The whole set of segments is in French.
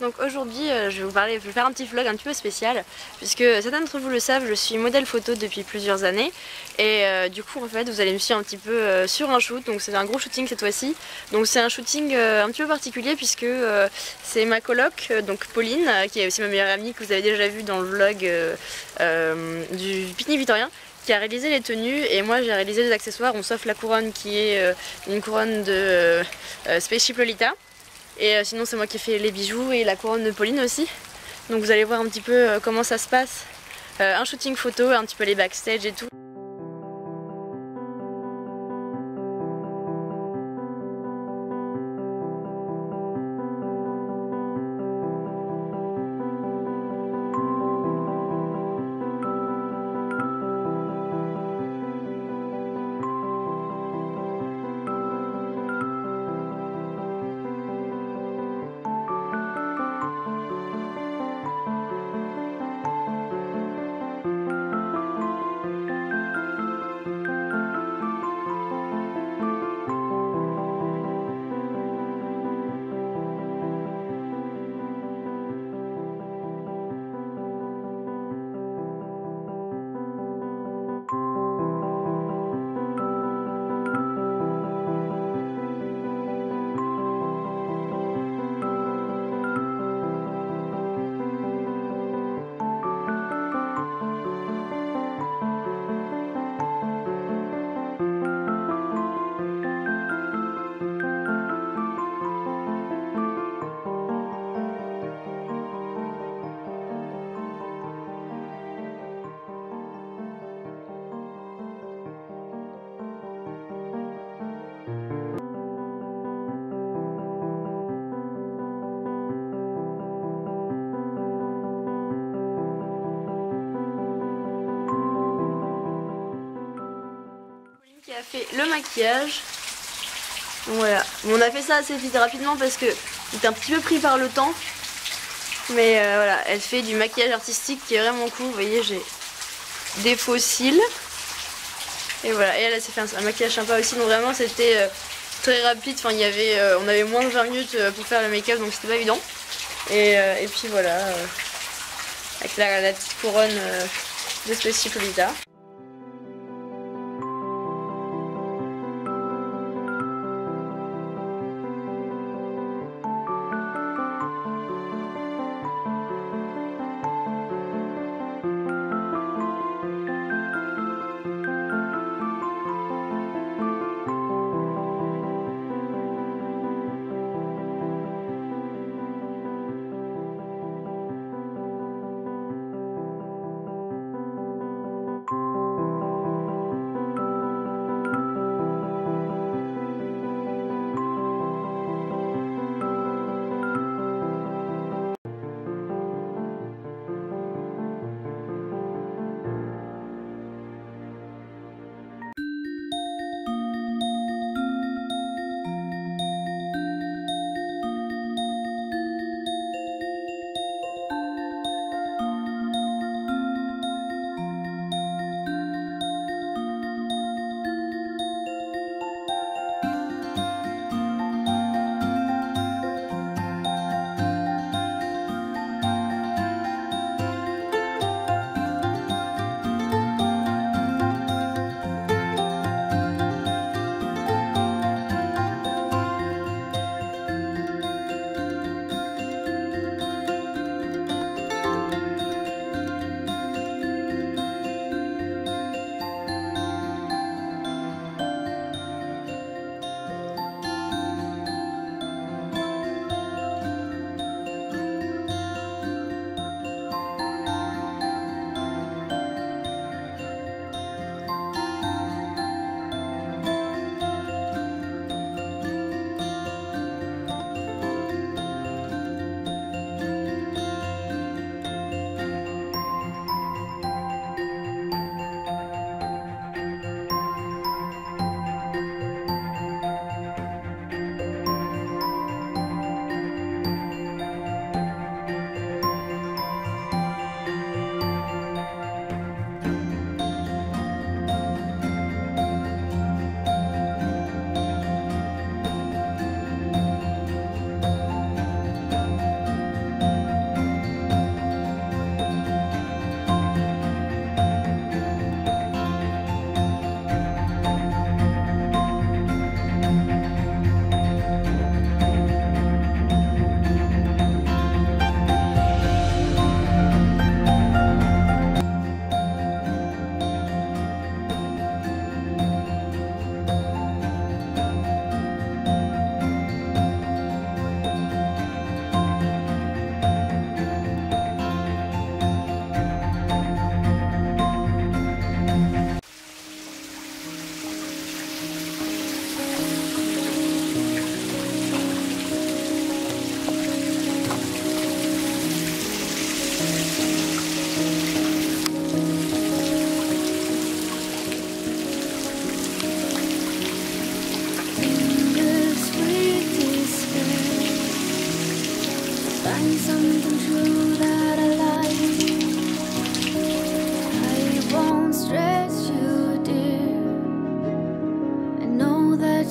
Donc aujourd'hui, euh, je vais vous parler, je vais faire un petit vlog un petit peu spécial, puisque certains d'entre vous le savent, je suis modèle photo depuis plusieurs années, et euh, du coup, en fait, vous allez me suivre un petit peu euh, sur un shoot, donc c'est un gros shooting cette fois-ci. Donc c'est un shooting un petit peu particulier, puisque c'est ma coloc, donc Pauline, qui est aussi ma meilleure amie, que vous avez déjà vu dans le vlog du pique-nique victorien, qui a réalisé les tenues et moi j'ai réalisé les accessoires, on sauf la couronne qui est une couronne de Spaceship Lolita. Et euh, sinon c'est moi qui ai fait les bijoux et la couronne de Pauline aussi. Donc vous allez voir un petit peu euh, comment ça se passe. Euh, un shooting photo, un petit peu les backstage et tout. Fait le maquillage. voilà. on a fait ça assez vite rapidement parce que était un petit peu pris par le temps. Mais euh, voilà, elle fait du maquillage artistique qui est vraiment cool. Vous voyez, j'ai des fossiles. Et voilà, et elle, s'est fait un, maquillage sympa aussi. Donc vraiment, c'était euh, très rapide. Enfin, il y avait, euh, on avait moins de 20 minutes pour faire le make-up, donc c'était pas évident. Et, puis voilà, avec la, petite couronne de Spécial Lolita.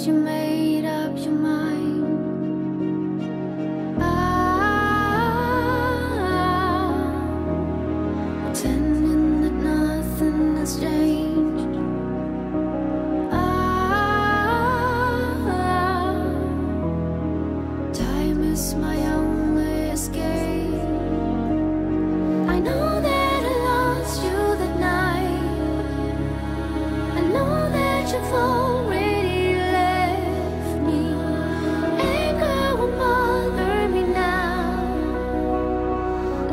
you made up your mind. Ah, pretending that nothing has changed. Ah, time is my.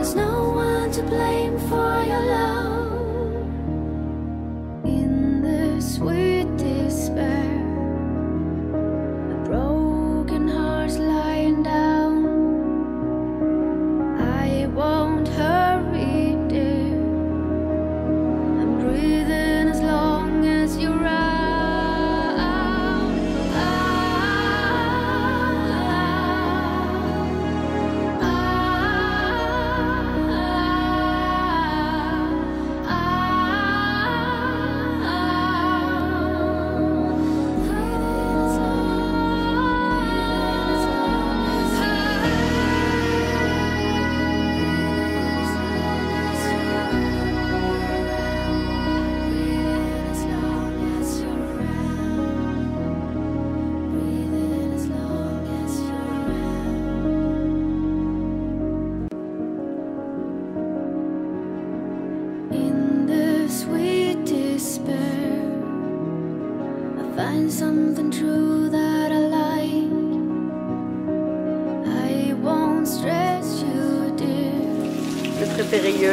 There's no one to blame for your love in this way.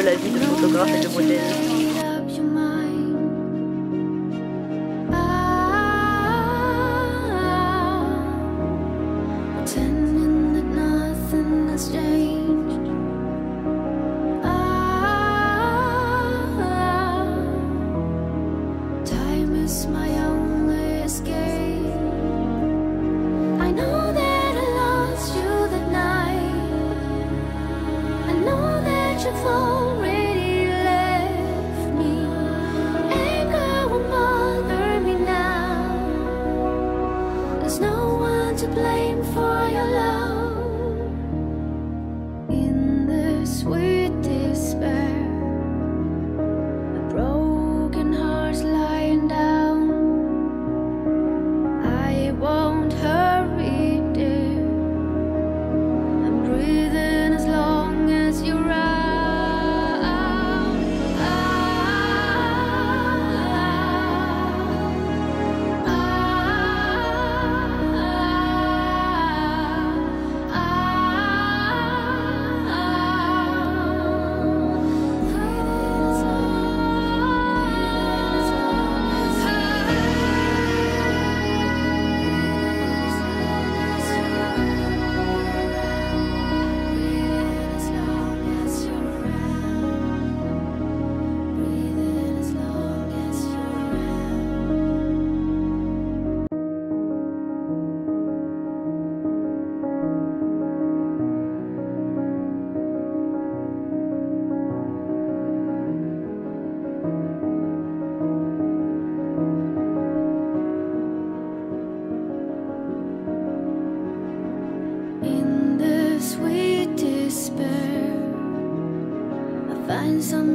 la vie de photographe et de modèle. your love. some